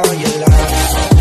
for your life.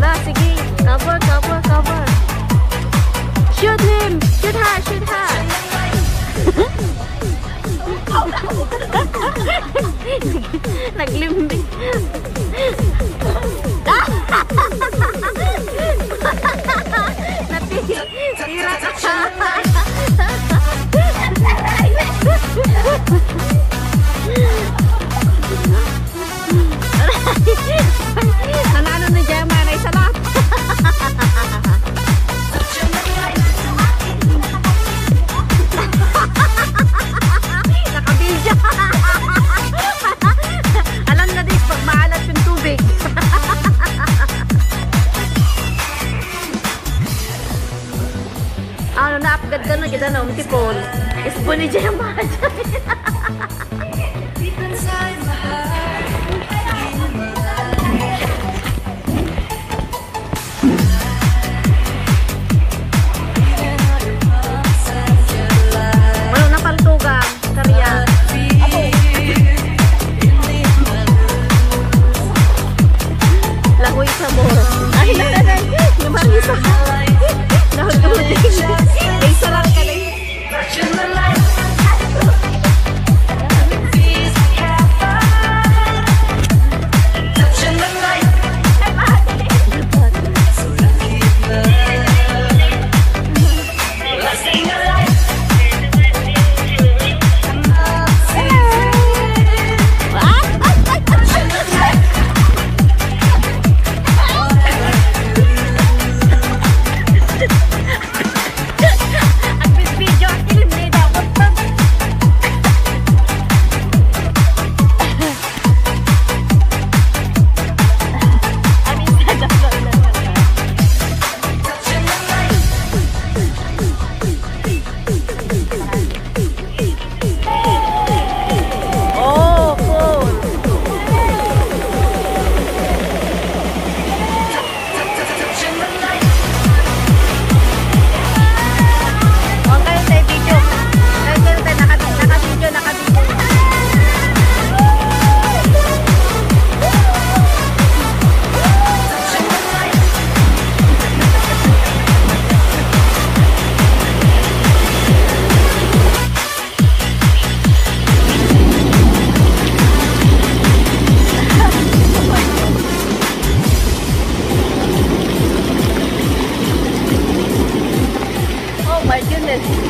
Cover, sige. Cover, cover, cover. Shoot him. Shoot her, shoot her. Naglimbing. Natigil. Tira ka. 我得 ini. Thank you.